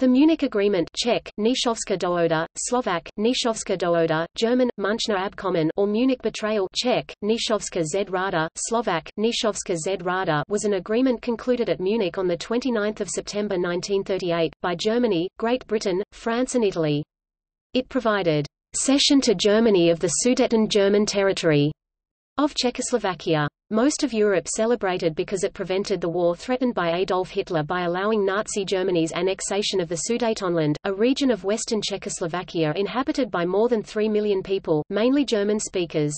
The Munich Agreement Czech, Mnichovská dohoda, Slovak, Mnichovská dohoda, German, Münchner Abkommen or Munich Betrayal Czech, Mnichovská Zrada, Slovak, Mnichovská Zrada was an agreement concluded at Munich on 29 September 1938, by Germany, Great Britain, France and Italy. It provided cession to Germany of the Sudeten German territory of Czechoslovakia. Most of Europe celebrated because it prevented the war threatened by Adolf Hitler by allowing Nazi Germany's annexation of the Sudetenland, a region of western Czechoslovakia inhabited by more than 3 million people, mainly German speakers.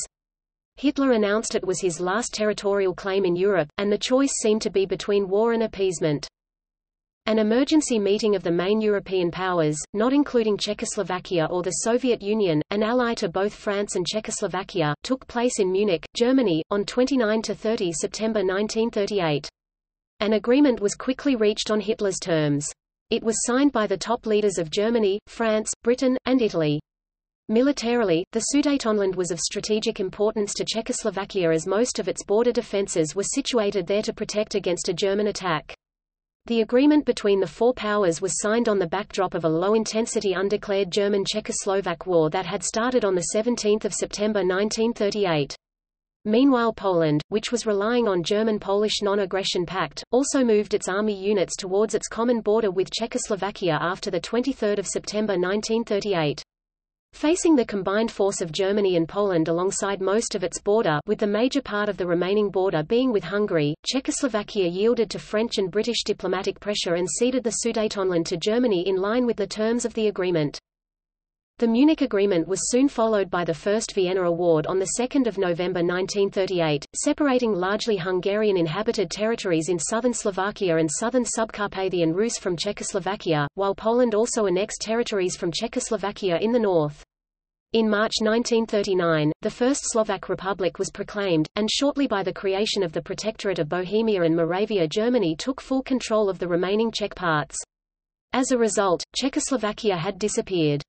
Hitler announced it was his last territorial claim in Europe, and the choice seemed to be between war and appeasement. An emergency meeting of the main European powers, not including Czechoslovakia or the Soviet Union, an ally to both France and Czechoslovakia, took place in Munich, Germany, on 29–30 September 1938. An agreement was quickly reached on Hitler's terms. It was signed by the top leaders of Germany, France, Britain, and Italy. Militarily, the Sudetenland was of strategic importance to Czechoslovakia as most of its border defences were situated there to protect against a German attack. The agreement between the four powers was signed on the backdrop of a low-intensity undeclared German-Czechoslovak war that had started on 17 September 1938. Meanwhile Poland, which was relying on German-Polish non-aggression pact, also moved its army units towards its common border with Czechoslovakia after 23 September 1938. Facing the combined force of Germany and Poland alongside most of its border with the major part of the remaining border being with Hungary, Czechoslovakia yielded to French and British diplomatic pressure and ceded the Sudetenland to Germany in line with the terms of the agreement. The Munich Agreement was soon followed by the First Vienna Award on 2 November 1938, separating largely Hungarian inhabited territories in southern Slovakia and southern Subcarpathian Rus from Czechoslovakia, while Poland also annexed territories from Czechoslovakia in the north. In March 1939, the First Slovak Republic was proclaimed, and shortly by the creation of the Protectorate of Bohemia and Moravia Germany took full control of the remaining Czech parts. As a result, Czechoslovakia had disappeared.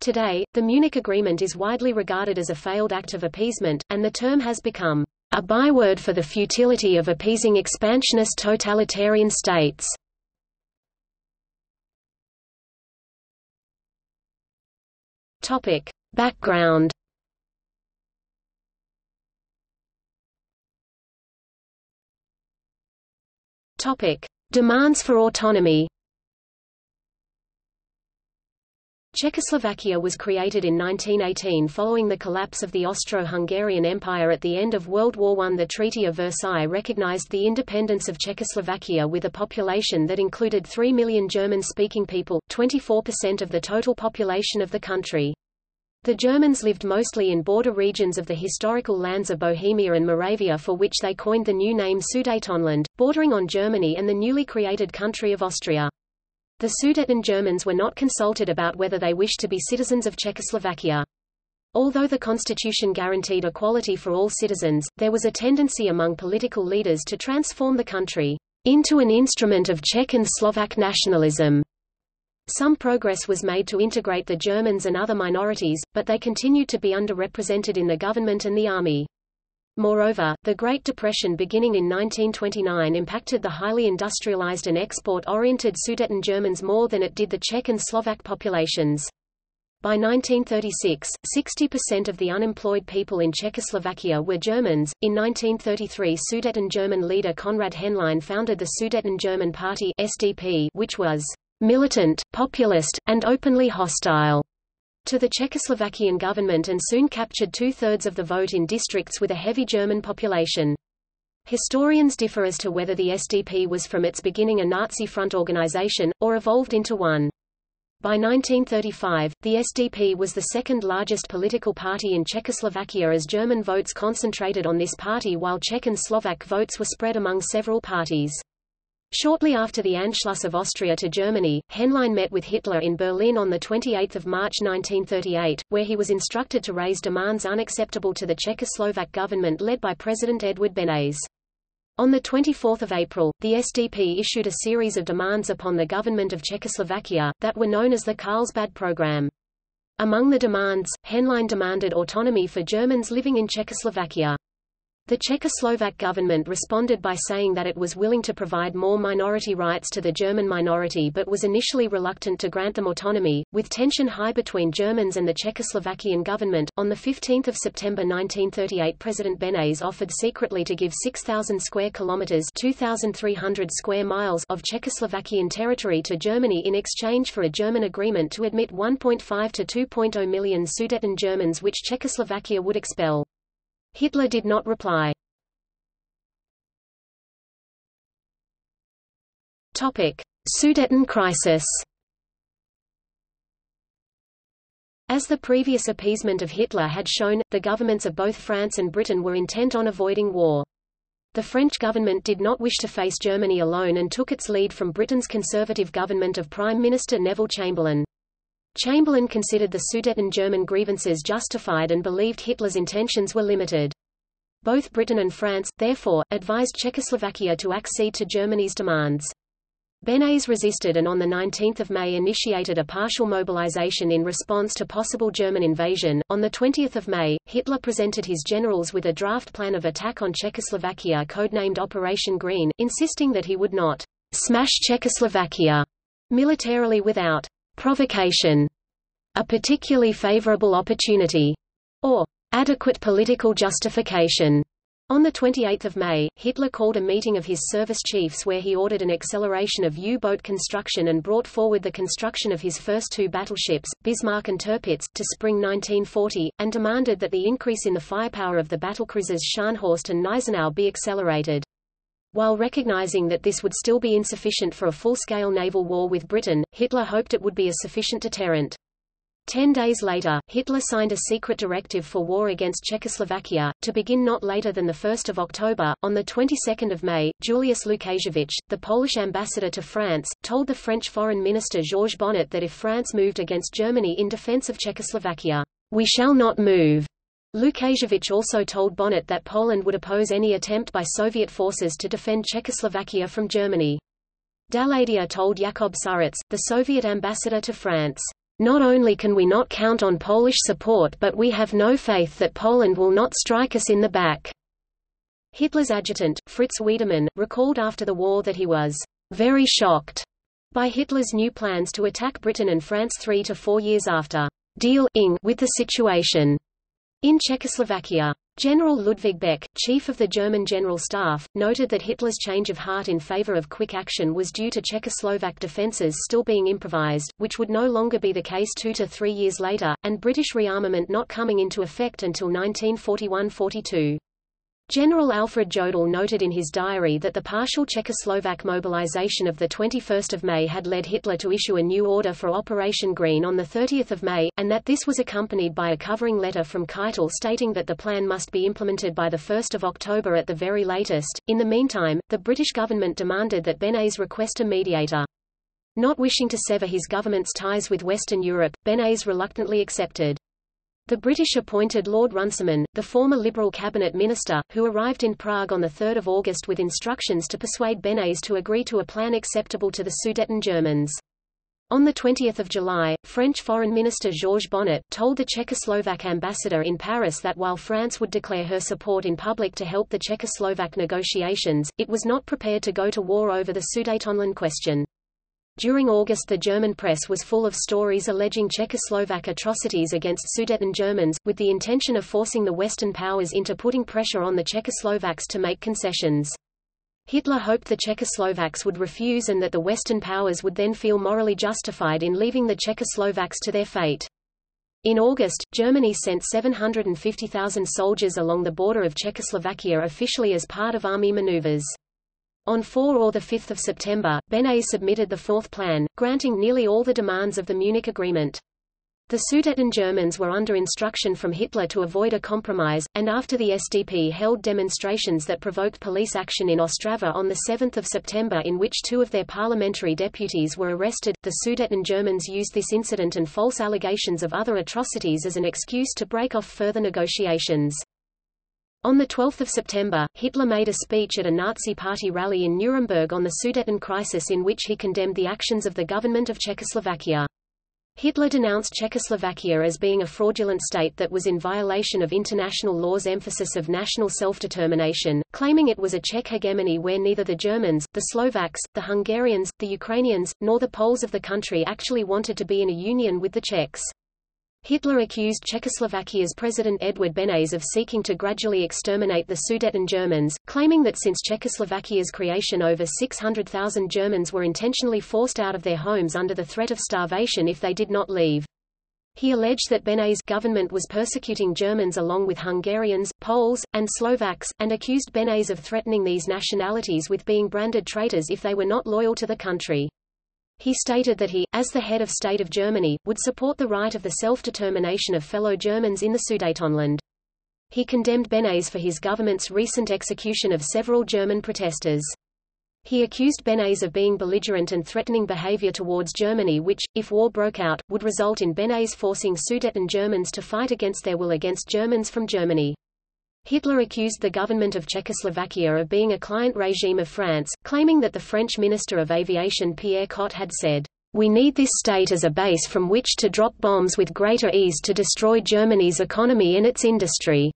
Today, the Munich Agreement is widely regarded as a failed act of appeasement, and the term has become a byword for the futility of appeasing expansionist totalitarian states. Topic. Background Topic. Demands for autonomy Czechoslovakia was created in 1918 following the collapse of the Austro-Hungarian Empire at the end of World War I. The Treaty of Versailles recognized the independence of Czechoslovakia with a population that included 3 million German-speaking people, 24% of the total population of the country. The Germans lived mostly in border regions of the historical lands of Bohemia and Moravia for which they coined the new name Sudetenland, bordering on Germany and the newly created country of Austria. The Sudeten Germans were not consulted about whether they wished to be citizens of Czechoslovakia. Although the constitution guaranteed equality for all citizens, there was a tendency among political leaders to transform the country into an instrument of Czech and Slovak nationalism. Some progress was made to integrate the Germans and other minorities, but they continued to be underrepresented in the government and the army. Moreover, the Great Depression beginning in 1929 impacted the highly industrialized and export-oriented Sudeten Germans more than it did the Czech and Slovak populations. By 1936, 60% of the unemployed people in Czechoslovakia were Germans. In 1933, Sudeten German leader Konrad Henlein founded the Sudeten German Party (SDP), which was militant, populist, and openly hostile to the Czechoslovakian government and soon captured two-thirds of the vote in districts with a heavy German population. Historians differ as to whether the SDP was from its beginning a Nazi front organization, or evolved into one. By 1935, the SDP was the second largest political party in Czechoslovakia as German votes concentrated on this party while Czech and Slovak votes were spread among several parties. Shortly after the Anschluss of Austria to Germany, Henlein met with Hitler in Berlin on 28 March 1938, where he was instructed to raise demands unacceptable to the Czechoslovak government led by President Edvard Beneš. On 24 April, the SDP issued a series of demands upon the government of Czechoslovakia, that were known as the Carlsbad Program. Among the demands, Henlein demanded autonomy for Germans living in Czechoslovakia. The Czechoslovak government responded by saying that it was willing to provide more minority rights to the German minority but was initially reluctant to grant them autonomy, with tension high between Germans and the Czechoslovakian government. On 15 September 1938 President Beneš offered secretly to give 6,000 square kilometers 2,300 square miles of Czechoslovakian territory to Germany in exchange for a German agreement to admit 1.5 to 2.0 million Sudeten Germans which Czechoslovakia would expel. Hitler did not reply. Topic: Sudeten crisis. As the previous appeasement of Hitler had shown, the governments of both France and Britain were intent on avoiding war. The French government did not wish to face Germany alone and took its lead from Britain's conservative government of Prime Minister Neville Chamberlain. Chamberlain considered the Sudeten German grievances justified and believed Hitler's intentions were limited. Both Britain and France, therefore, advised Czechoslovakia to accede to Germany's demands. Beneš resisted and on 19 May initiated a partial mobilization in response to possible German invasion. On 20 May, Hitler presented his generals with a draft plan of attack on Czechoslovakia codenamed Operation Green, insisting that he would not smash Czechoslovakia militarily without provocation, a particularly favorable opportunity, or adequate political justification. On 28 May, Hitler called a meeting of his service chiefs where he ordered an acceleration of U-boat construction and brought forward the construction of his first two battleships, Bismarck and Tirpitz, to spring 1940, and demanded that the increase in the firepower of the battlecruisers Scharnhorst and Gneisenau be accelerated. While recognizing that this would still be insufficient for a full-scale naval war with Britain, Hitler hoped it would be a sufficient deterrent. Ten days later, Hitler signed a secret directive for war against Czechoslovakia, to begin not later than 1 October. On the 22nd of May, Julius Lukasiewicz, the Polish ambassador to France, told the French Foreign Minister Georges Bonnet that if France moved against Germany in defense of Czechoslovakia, we shall not move. Lukasiewicz also told Bonnet that Poland would oppose any attempt by Soviet forces to defend Czechoslovakia from Germany. Daladier told Jakob Suritz, the Soviet ambassador to France, not only can we not count on Polish support but we have no faith that Poland will not strike us in the back. Hitler's adjutant, Fritz Wiedemann, recalled after the war that he was very shocked by Hitler's new plans to attack Britain and France three to four years after deal-ing with the situation. In Czechoslovakia, General Ludwig Beck, chief of the German General Staff, noted that Hitler's change of heart in favor of quick action was due to Czechoslovak defences still being improvised, which would no longer be the case two to three years later, and British rearmament not coming into effect until 1941–42. General Alfred Jodl noted in his diary that the partial Czechoslovak mobilization of 21 May had led Hitler to issue a new order for Operation Green on 30 May, and that this was accompanied by a covering letter from Keitel stating that the plan must be implemented by 1 October at the very latest. In the meantime, the British government demanded that Beneš request a mediator. Not wishing to sever his government's ties with Western Europe, Beneš reluctantly accepted. The British appointed Lord Runciman, the former Liberal cabinet minister, who arrived in Prague on 3 August with instructions to persuade Beneš to agree to a plan acceptable to the Sudeten Germans. On 20 July, French Foreign Minister Georges Bonnet, told the Czechoslovak ambassador in Paris that while France would declare her support in public to help the Czechoslovak negotiations, it was not prepared to go to war over the Sudetenland question. During August the German press was full of stories alleging Czechoslovak atrocities against Sudeten Germans, with the intention of forcing the Western powers into putting pressure on the Czechoslovaks to make concessions. Hitler hoped the Czechoslovaks would refuse and that the Western powers would then feel morally justified in leaving the Czechoslovaks to their fate. In August, Germany sent 750,000 soldiers along the border of Czechoslovakia officially as part of army maneuvers. On 4 or 5 September, Beneš submitted the fourth plan, granting nearly all the demands of the Munich Agreement. The Sudeten Germans were under instruction from Hitler to avoid a compromise, and after the SDP held demonstrations that provoked police action in Ostrava on 7 September in which two of their parliamentary deputies were arrested, the Sudeten Germans used this incident and false allegations of other atrocities as an excuse to break off further negotiations. On 12 September, Hitler made a speech at a Nazi Party rally in Nuremberg on the Sudeten crisis in which he condemned the actions of the government of Czechoslovakia. Hitler denounced Czechoslovakia as being a fraudulent state that was in violation of international law's emphasis of national self-determination, claiming it was a Czech hegemony where neither the Germans, the Slovaks, the Hungarians, the Ukrainians, nor the Poles of the country actually wanted to be in a union with the Czechs. Hitler accused Czechoslovakia's President Edvard Beneš of seeking to gradually exterminate the Sudeten Germans, claiming that since Czechoslovakia's creation over 600,000 Germans were intentionally forced out of their homes under the threat of starvation if they did not leave. He alleged that Beneš's government was persecuting Germans along with Hungarians, Poles, and Slovaks, and accused Beneš of threatening these nationalities with being branded traitors if they were not loyal to the country. He stated that he, as the head of state of Germany, would support the right of the self-determination of fellow Germans in the Sudetenland. He condemned Beneš for his government's recent execution of several German protesters. He accused Beneš of being belligerent and threatening behavior towards Germany which, if war broke out, would result in Beneš forcing Sudeten Germans to fight against their will against Germans from Germany. Hitler accused the government of Czechoslovakia of being a client regime of France, claiming that the French Minister of Aviation Pierre Cot had said, "We need this state as a base from which to drop bombs with greater ease to destroy Germany's economy and its industry."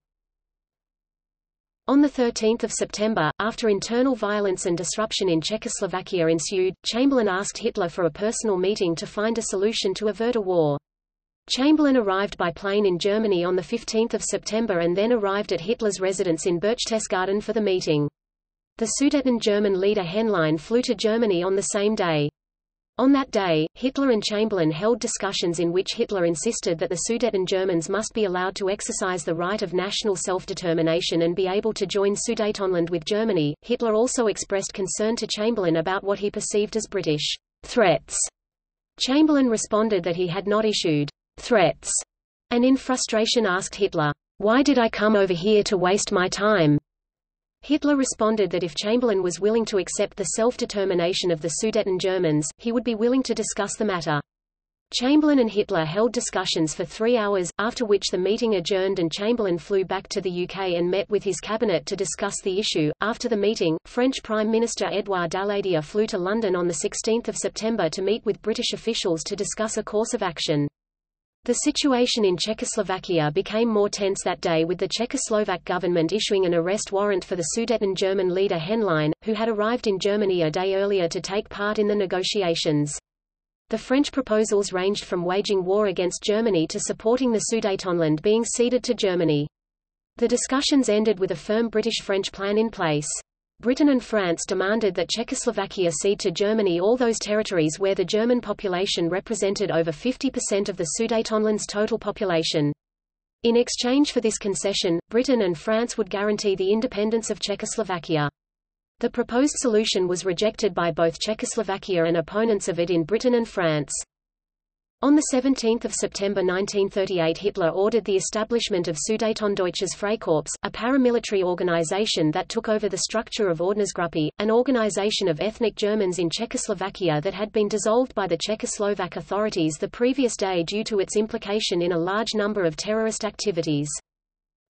On 13 September, after internal violence and disruption in Czechoslovakia ensued, Chamberlain asked Hitler for a personal meeting to find a solution to avert a war. Chamberlain arrived by plane in Germany on 15 September and then arrived at Hitler's residence in Berchtesgaden for the meeting. The Sudeten German leader Henlein flew to Germany on the same day. On that day, Hitler and Chamberlain held discussions in which Hitler insisted that the Sudeten Germans must be allowed to exercise the right of national self-determination and be able to join Sudetenland with Germany. Hitler also expressed concern to Chamberlain about what he perceived as British threats. Chamberlain responded that he had not issued threats, and in frustration asked Hitler, Why did I come over here to waste my time? Hitler responded that if Chamberlain was willing to accept the self-determination of the Sudeten Germans, he would be willing to discuss the matter. Chamberlain and Hitler held discussions for three hours, after which the meeting adjourned and Chamberlain flew back to the UK and met with his cabinet to discuss the issue. After the meeting, French Prime Minister Edouard Daladier flew to London on 16 September to meet with British officials to discuss a course of action. The situation in Czechoslovakia became more tense that day with the Czechoslovak government issuing an arrest warrant for the Sudeten German leader Henlein, who had arrived in Germany a day earlier to take part in the negotiations. The French proposals ranged from waging war against Germany to supporting the Sudetenland being ceded to Germany. The discussions ended with a firm British-French plan in place. Britain and France demanded that Czechoslovakia cede to Germany all those territories where the German population represented over 50% of the Sudetenland's total population. In exchange for this concession, Britain and France would guarantee the independence of Czechoslovakia. The proposed solution was rejected by both Czechoslovakia and opponents of it in Britain and France. On 17 September 1938 Hitler ordered the establishment of Sudetendeutsches Freikorps, a paramilitary organization that took over the structure of Ordnersgruppe, an organization of ethnic Germans in Czechoslovakia that had been dissolved by the Czechoslovak authorities the previous day due to its implication in a large number of terrorist activities.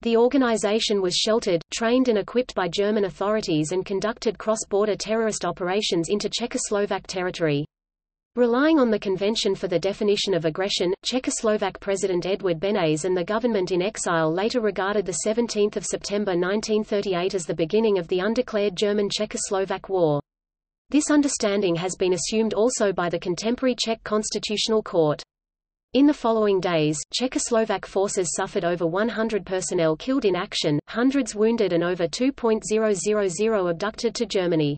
The organization was sheltered, trained and equipped by German authorities and conducted cross-border terrorist operations into Czechoslovak territory. Relying on the Convention for the Definition of Aggression, Czechoslovak President Edvard Beneš and the government in exile later regarded 17 September 1938 as the beginning of the undeclared German-Czechoslovak War. This understanding has been assumed also by the contemporary Czech Constitutional Court. In the following days, Czechoslovak forces suffered over 100 personnel killed in action, hundreds wounded and over 2.000 abducted to Germany.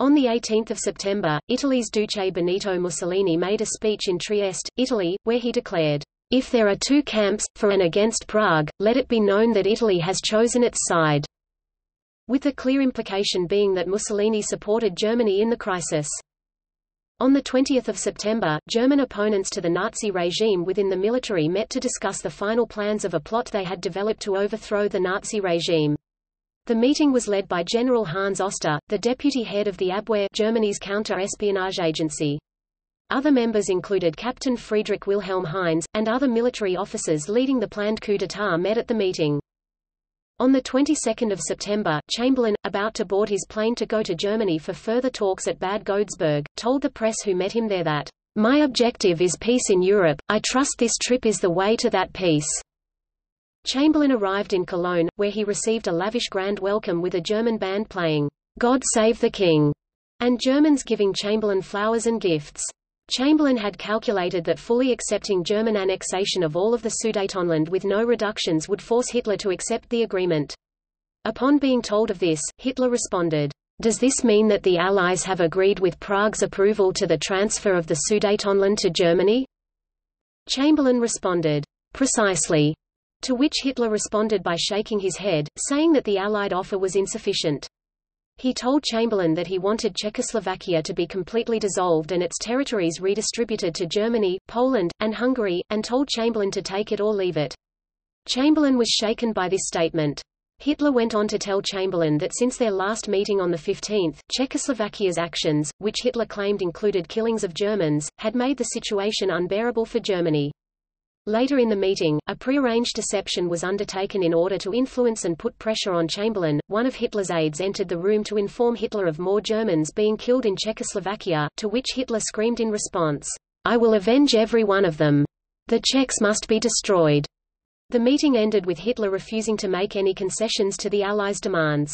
On 18 September, Italy's Duce Benito Mussolini made a speech in Trieste, Italy, where he declared, If there are two camps, for and against Prague, let it be known that Italy has chosen its side, with the clear implication being that Mussolini supported Germany in the crisis. On 20 September, German opponents to the Nazi regime within the military met to discuss the final plans of a plot they had developed to overthrow the Nazi regime. The meeting was led by General Hans Oster, the deputy head of the Abwehr Germany's counter-espionage agency. Other members included Captain Friedrich Wilhelm Heinz, and other military officers leading the planned coup d'état met at the meeting. On the 22nd of September, Chamberlain, about to board his plane to go to Germany for further talks at Bad Godesberg, told the press who met him there that My objective is peace in Europe, I trust this trip is the way to that peace. Chamberlain arrived in Cologne, where he received a lavish grand welcome with a German band playing, God Save the King, and Germans giving Chamberlain flowers and gifts. Chamberlain had calculated that fully accepting German annexation of all of the Sudetenland with no reductions would force Hitler to accept the agreement. Upon being told of this, Hitler responded, Does this mean that the Allies have agreed with Prague's approval to the transfer of the Sudetenland to Germany? Chamberlain responded, Precisely. To which Hitler responded by shaking his head, saying that the Allied offer was insufficient. He told Chamberlain that he wanted Czechoslovakia to be completely dissolved and its territories redistributed to Germany, Poland, and Hungary, and told Chamberlain to take it or leave it. Chamberlain was shaken by this statement. Hitler went on to tell Chamberlain that since their last meeting on the 15th, Czechoslovakia's actions, which Hitler claimed included killings of Germans, had made the situation unbearable for Germany. Later in the meeting, a prearranged deception was undertaken in order to influence and put pressure on Chamberlain. One of Hitler's aides entered the room to inform Hitler of more Germans being killed in Czechoslovakia, to which Hitler screamed in response, I will avenge every one of them. The Czechs must be destroyed. The meeting ended with Hitler refusing to make any concessions to the Allies' demands.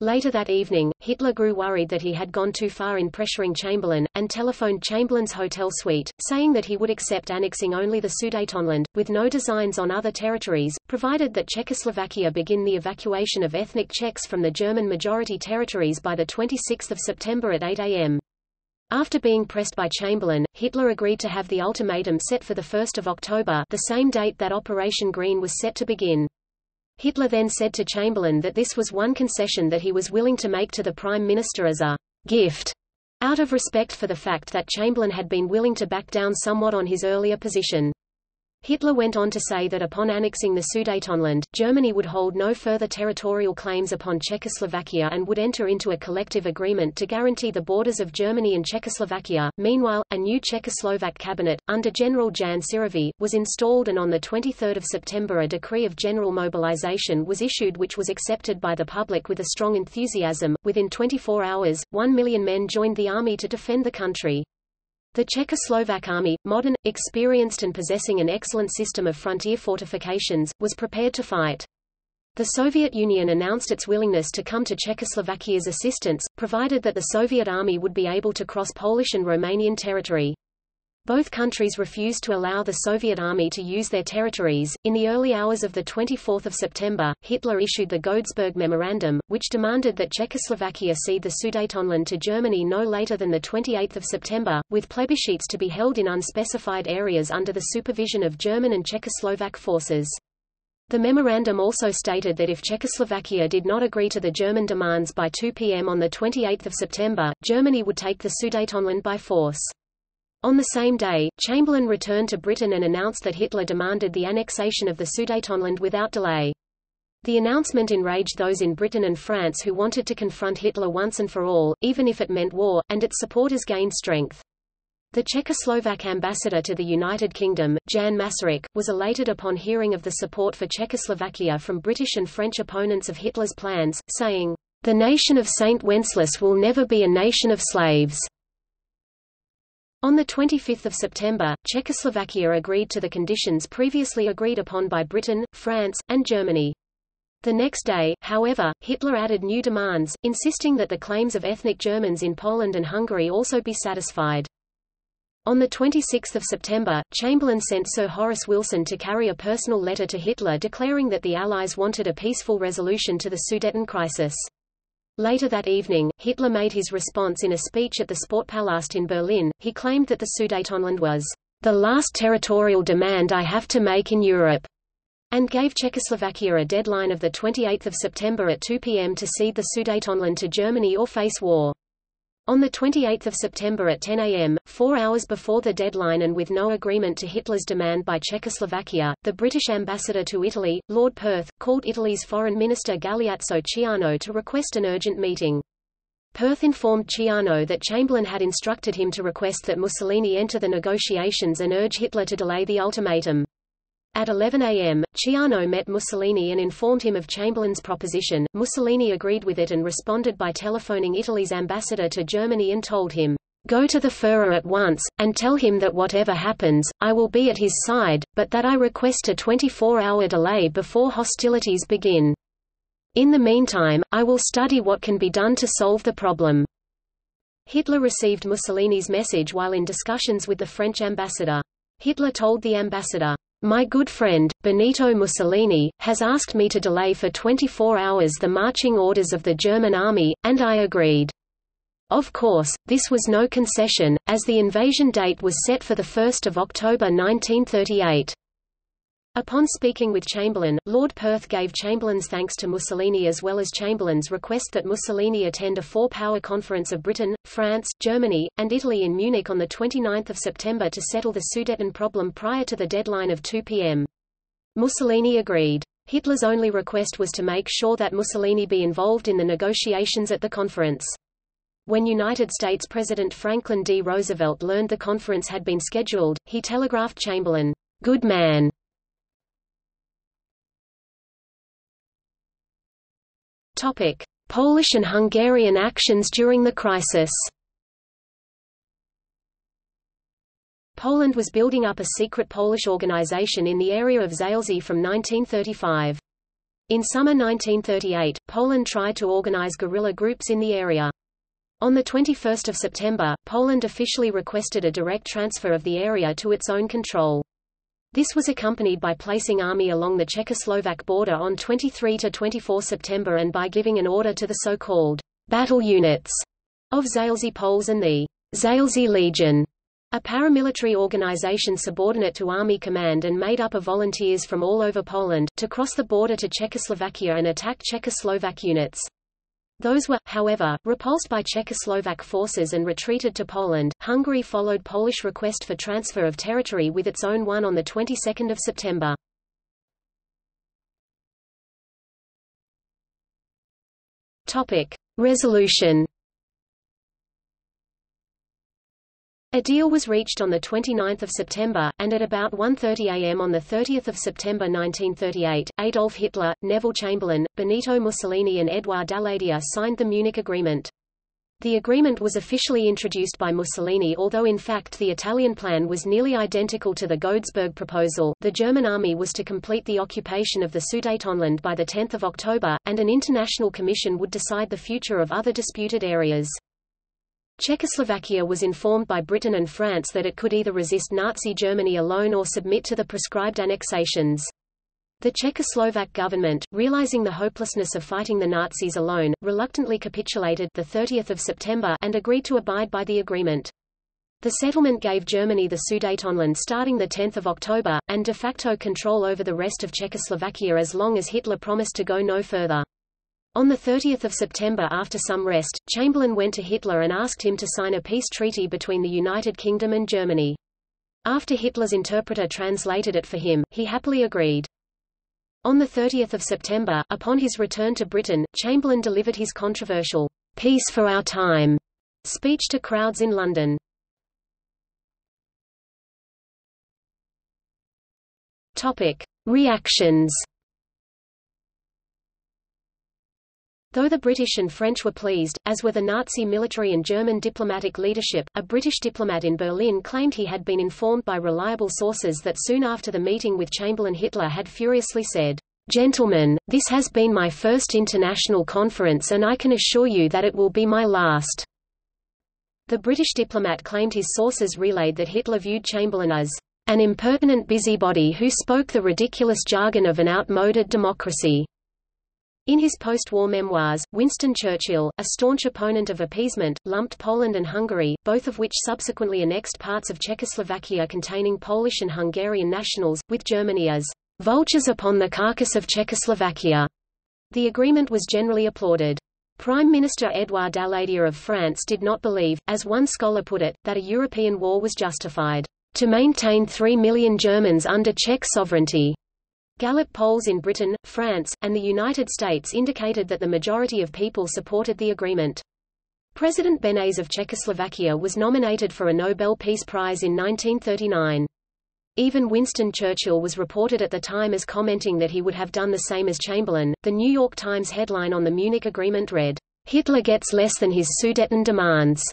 Later that evening, Hitler grew worried that he had gone too far in pressuring Chamberlain, and telephoned Chamberlain's hotel suite, saying that he would accept annexing only the Sudetenland, with no designs on other territories, provided that Czechoslovakia begin the evacuation of ethnic Czechs from the German-majority territories by 26 September at 8 am. After being pressed by Chamberlain, Hitler agreed to have the ultimatum set for 1 October the same date that Operation Green was set to begin. Hitler then said to Chamberlain that this was one concession that he was willing to make to the Prime Minister as a gift, out of respect for the fact that Chamberlain had been willing to back down somewhat on his earlier position. Hitler went on to say that upon annexing the Sudetenland, Germany would hold no further territorial claims upon Czechoslovakia and would enter into a collective agreement to guarantee the borders of Germany and Czechoslovakia. Meanwhile, a new Czechoslovak cabinet, under General Jan Sirový, was installed and on 23 September a decree of general mobilization was issued which was accepted by the public with a strong enthusiasm. Within 24 hours, one million men joined the army to defend the country. The Czechoslovak army, modern, experienced and possessing an excellent system of frontier fortifications, was prepared to fight. The Soviet Union announced its willingness to come to Czechoslovakia's assistance, provided that the Soviet army would be able to cross Polish and Romanian territory. Both countries refused to allow the Soviet army to use their territories. In the early hours of 24 September, Hitler issued the Godesberg Memorandum, which demanded that Czechoslovakia cede the Sudetenland to Germany no later than 28 September, with plebiscites to be held in unspecified areas under the supervision of German and Czechoslovak forces. The memorandum also stated that if Czechoslovakia did not agree to the German demands by 2 p.m. on 28 September, Germany would take the Sudetenland by force. On the same day, Chamberlain returned to Britain and announced that Hitler demanded the annexation of the Sudetenland without delay. The announcement enraged those in Britain and France who wanted to confront Hitler once and for all, even if it meant war, and its supporters gained strength. The Czechoslovak ambassador to the United Kingdom, Jan Masaryk, was elated upon hearing of the support for Czechoslovakia from British and French opponents of Hitler's plans, saying, The nation of St. Wenceslas will never be a nation of slaves. On 25 September, Czechoslovakia agreed to the conditions previously agreed upon by Britain, France, and Germany. The next day, however, Hitler added new demands, insisting that the claims of ethnic Germans in Poland and Hungary also be satisfied. On 26 September, Chamberlain sent Sir Horace Wilson to carry a personal letter to Hitler declaring that the Allies wanted a peaceful resolution to the Sudeten crisis. Later that evening, Hitler made his response in a speech at the Sportpalast in Berlin. He claimed that the Sudetenland was the last territorial demand I have to make in Europe, and gave Czechoslovakia a deadline of 28 September at 2 p.m. to cede the Sudetenland to Germany or face war. On 28 September at 10 am, four hours before the deadline and with no agreement to Hitler's demand by Czechoslovakia, the British ambassador to Italy, Lord Perth, called Italy's Foreign Minister Galeazzo Ciano to request an urgent meeting. Perth informed Ciano that Chamberlain had instructed him to request that Mussolini enter the negotiations and urge Hitler to delay the ultimatum. At 11 a.m., Ciano met Mussolini and informed him of Chamberlain's proposition. Mussolini agreed with it and responded by telephoning Italy's ambassador to Germany and told him, Go to the Führer at once, and tell him that whatever happens, I will be at his side, but that I request a 24-hour delay before hostilities begin. In the meantime, I will study what can be done to solve the problem. Hitler received Mussolini's message while in discussions with the French ambassador. Hitler told the ambassador, my good friend, Benito Mussolini, has asked me to delay for 24 hours the marching orders of the German army, and I agreed. Of course, this was no concession, as the invasion date was set for 1 October 1938. Upon speaking with Chamberlain, Lord Perth gave Chamberlain's thanks to Mussolini as well as Chamberlain's request that Mussolini attend a four-power conference of Britain, France, Germany, and Italy in Munich on 29 September to settle the Sudeten problem prior to the deadline of 2 p.m. Mussolini agreed. Hitler's only request was to make sure that Mussolini be involved in the negotiations at the conference. When United States President Franklin D. Roosevelt learned the conference had been scheduled, he telegraphed Chamberlain, "Good man." Topic: Polish and Hungarian actions during the crisis. Poland was building up a secret Polish organization in the area of Zaolzie from 1935. In summer 1938, Poland tried to organize guerrilla groups in the area. On 21 September, Poland officially requested a direct transfer of the area to its own control. This was accompanied by placing army along the Czechoslovak border on 23–24 September and by giving an order to the so-called battle units of Zaolzie Poles and the Zaolzie Legion, a paramilitary organization subordinate to Army Command and made up of volunteers from all over Poland, to cross the border to Czechoslovakia and attack Czechoslovak units. Those were, however, repulsed by Czechoslovak forces and retreated to Poland. Hungary followed Polish request for transfer of territory with its own one on the 22nd of September. Topic: Resolution A deal was reached on 29 September, and at about 1.30 am on 30 September 1938, Adolf Hitler, Neville Chamberlain, Benito Mussolini and Edouard Daladier signed the Munich Agreement. The agreement was officially introduced by Mussolini although in fact the Italian plan was nearly identical to the Godesberg proposal. The German army was to complete the occupation of the Sudetenland by 10 October, and an international commission would decide the future of other disputed areas. Czechoslovakia was informed by Britain and France that it could either resist Nazi Germany alone or submit to the prescribed annexations. The Czechoslovak government, realizing the hopelessness of fighting the Nazis alone, reluctantly capitulated the 30th of September and agreed to abide by the agreement. The settlement gave Germany the Sudetenland starting the 10th of October, and de facto control over the rest of Czechoslovakia as long as Hitler promised to go no further. On 30 September after some rest, Chamberlain went to Hitler and asked him to sign a peace treaty between the United Kingdom and Germany. After Hitler's interpreter translated it for him, he happily agreed. On 30 September, upon his return to Britain, Chamberlain delivered his controversial, Peace for Our Time speech to crowds in London. Topic. Reactions Though the British and French were pleased, as were the Nazi military and German diplomatic leadership, a British diplomat in Berlin claimed he had been informed by reliable sources that soon after the meeting with Chamberlain Hitler had furiously said, Gentlemen, this has been my first international conference and I can assure you that it will be my last. The British diplomat claimed his sources relayed that Hitler viewed Chamberlain as an impertinent busybody who spoke the ridiculous jargon of an outmoded democracy. In his post-war memoirs, Winston Churchill, a staunch opponent of appeasement, lumped Poland and Hungary, both of which subsequently annexed parts of Czechoslovakia containing Polish and Hungarian nationals, with Germany as vultures upon the carcass of Czechoslovakia. The agreement was generally applauded. Prime Minister Édouard Daladier of France did not believe, as one scholar put it, that a European war was justified to maintain three million Germans under Czech sovereignty. Gallup polls in Britain, France, and the United States indicated that the majority of people supported the agreement. President Beneš of Czechoslovakia was nominated for a Nobel Peace Prize in 1939. Even Winston Churchill was reported at the time as commenting that he would have done the same as Chamberlain. The New York Times headline on the Munich Agreement read, Hitler gets less than his Sudeten demands.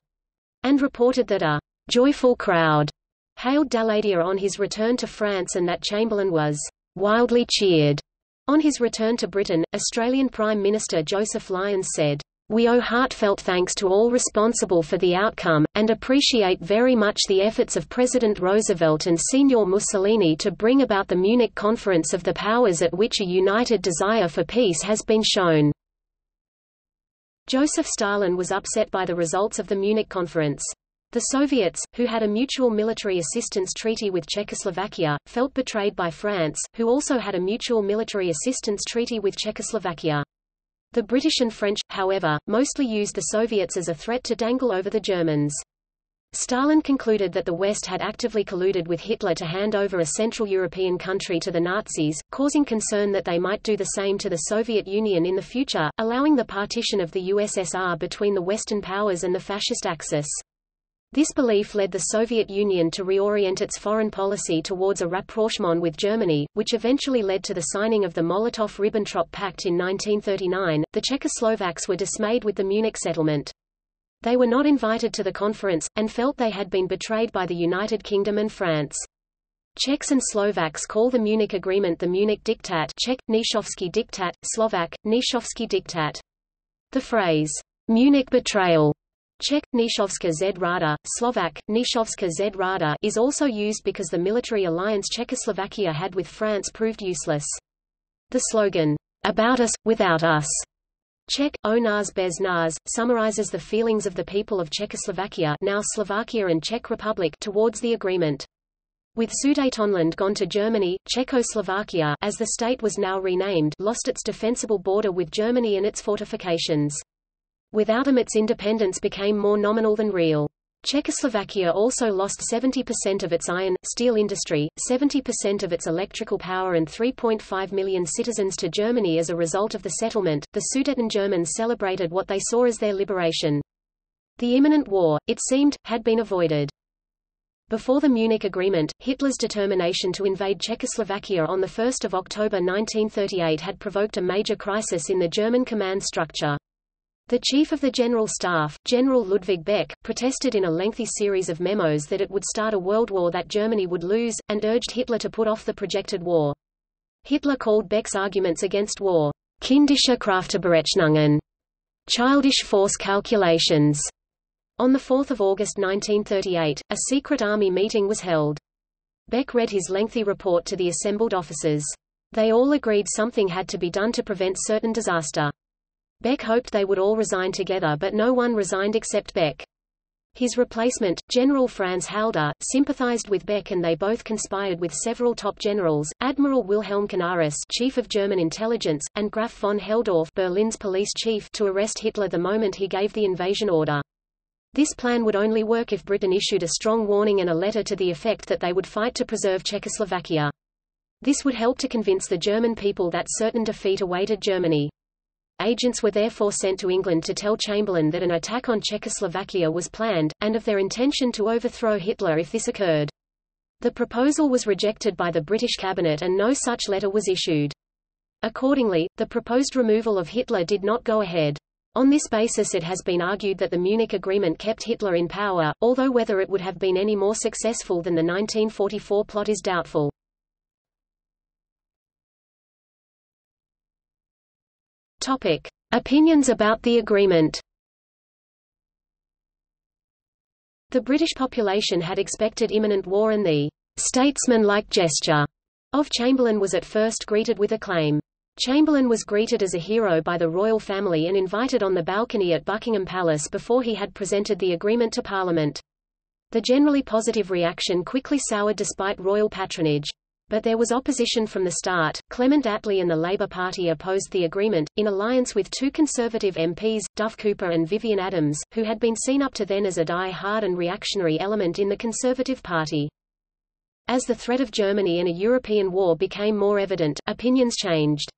and reported that a joyful crowd hailed Daladier on his return to France and that Chamberlain was wildly cheered. On his return to Britain, Australian Prime Minister Joseph Lyons said, we owe heartfelt thanks to all responsible for the outcome, and appreciate very much the efforts of President Roosevelt and Signor Mussolini to bring about the Munich Conference of the Powers at which a united desire for peace has been shown. Joseph Stalin was upset by the results of the Munich Conference. The Soviets, who had a mutual military assistance treaty with Czechoslovakia, felt betrayed by France, who also had a mutual military assistance treaty with Czechoslovakia. The British and French, however, mostly used the Soviets as a threat to dangle over the Germans. Stalin concluded that the West had actively colluded with Hitler to hand over a Central European country to the Nazis, causing concern that they might do the same to the Soviet Union in the future, allowing the partition of the USSR between the Western powers and the Fascist Axis. This belief led the Soviet Union to reorient its foreign policy towards a rapprochement with Germany, which eventually led to the signing of the Molotov-Ribbentrop Pact in 1939. The Czechoslovaks were dismayed with the Munich settlement. They were not invited to the conference, and felt they had been betrayed by the United Kingdom and France. Czechs and Slovaks call the Munich Agreement the Munich Diktat Czech, Mnichovský diktat, Slovak, Mnichovský diktat. The phrase, Munich betrayal, Czech, Mnichovská zrada, Slovak, Mnichovská zrada is also used because the military alliance Czechoslovakia had with France proved useless. The slogan, About us, without us, Czech, O nás bez nás, summarizes the feelings of the people of Czechoslovakia now Slovakia and Czech Republic towards the agreement. With Sudetenland gone to Germany, Czechoslovakia as the state was now renamed lost its defensible border with Germany and its fortifications. Without them its independence became more nominal than real. Czechoslovakia also lost 70% of its iron, steel industry, 70% of its electrical power and 3.5 million citizens to Germany as a result of the settlement. The Sudeten Germans celebrated what they saw as their liberation. The imminent war, it seemed, had been avoided. Before the Munich Agreement, Hitler's determination to invade Czechoslovakia on 1 October 1938 had provoked a major crisis in the German command structure. The Chief of the General Staff, General Ludwig Beck, protested in a lengthy series of memos that it would start a world war that Germany would lose, and urged Hitler to put off the projected war. Hitler called Beck's arguments against war, kindische Kräfteberechnungen, childish force calculations. On 4 August 1938, a secret army meeting was held. Beck read his lengthy report to the assembled officers. They all agreed something had to be done to prevent certain disaster. Beck hoped they would all resign together but no one resigned except Beck. His replacement, General Franz Halder, sympathized with Beck and they both conspired with several top generals, Admiral Wilhelm Canaris chief of German intelligence, and Graf von Helldorf Berlin's police chief to arrest Hitler the moment he gave the invasion order. This plan would only work if Britain issued a strong warning and a letter to the effect that they would fight to preserve Czechoslovakia. This would help to convince the German people that certain defeat awaited Germany. Agents were therefore sent to England to tell Chamberlain that an attack on Czechoslovakia was planned, and of their intention to overthrow Hitler if this occurred. The proposal was rejected by the British cabinet and no such letter was issued. Accordingly, the proposed removal of Hitler did not go ahead. On this basis it has been argued that the Munich Agreement kept Hitler in power, although whether it would have been any more successful than the 1944 plot is doubtful. Topic: Opinions about the agreement. The British population had expected imminent war and the statesman-like gesture of Chamberlain was at first greeted with acclaim. Chamberlain was greeted as a hero by the royal family and invited on the balcony at Buckingham Palace before he had presented the agreement to Parliament. The generally positive reaction quickly soured despite royal patronage. But there was opposition from the start. Clement Attlee and the Labour Party opposed the agreement, in alliance with two Conservative MPs, Duff Cooper and Vyvyan Adams, who had been seen up to then as a die-hard and reactionary element in the Conservative Party. As the threat of Germany and a European war became more evident, opinions changed.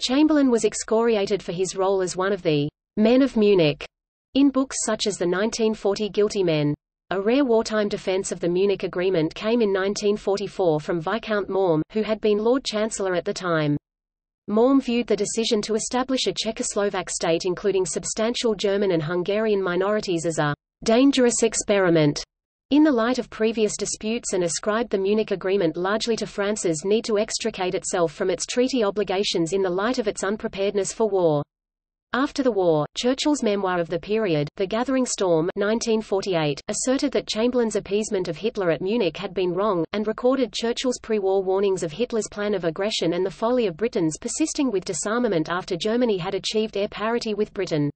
Chamberlain was excoriated for his role as one of the men of Munich in books such as the 1940 Guilty Men. A rare wartime defense of the Munich Agreement came in 1944 from Viscount Maugham, who had been Lord Chancellor at the time. Maugham viewed the decision to establish a Czechoslovak state including substantial German and Hungarian minorities as a dangerous experiment in the light of previous disputes and ascribed the Munich Agreement largely to France's need to extricate itself from its treaty obligations in the light of its unpreparedness for war. After the war, Churchill's memoir of the period, The Gathering Storm 1948, asserted that Chamberlain's appeasement of Hitler at Munich had been wrong, and recorded Churchill's pre-war warnings of Hitler's plan of aggression and the folly of Britain's persisting with disarmament after Germany had achieved air parity with Britain.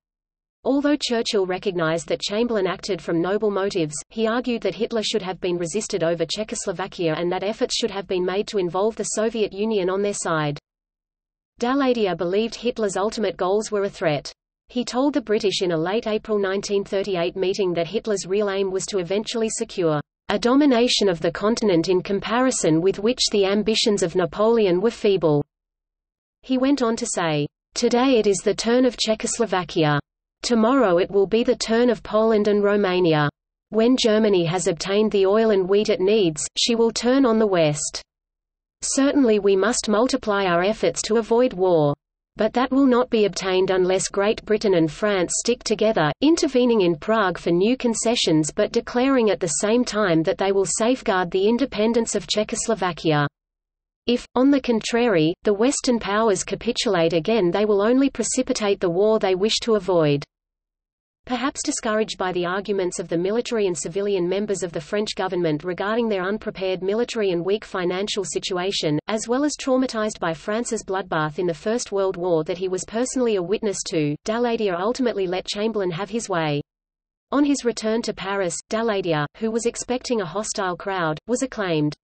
Although Churchill recognized that Chamberlain acted from noble motives, he argued that Hitler should have been resisted over Czechoslovakia and that efforts should have been made to involve the Soviet Union on their side. Daladier believed Hitler's ultimate goals were a threat. He told the British in a late April 1938 meeting that Hitler's real aim was to eventually secure a domination of the continent in comparison with which the ambitions of Napoleon were feeble. He went on to say, Today it is the turn of Czechoslovakia. Tomorrow it will be the turn of Poland and Romania. When Germany has obtained the oil and wheat it needs, she will turn on the West. Certainly we must multiply our efforts to avoid war. But that will not be obtained unless Great Britain and France stick together, intervening in Prague for new concessions but declaring at the same time that they will safeguard the independence of Czechoslovakia. If, on the contrary, the Western powers capitulate again they will only precipitate the war they wish to avoid. Perhaps discouraged by the arguments of the military and civilian members of the French government regarding their unprepared military and weak financial situation, as well as traumatized by France's bloodbath in the First World War that he was personally a witness to, Daladier ultimately let Chamberlain have his way. On his return to Paris, Daladier, who was expecting a hostile crowd, was acclaimed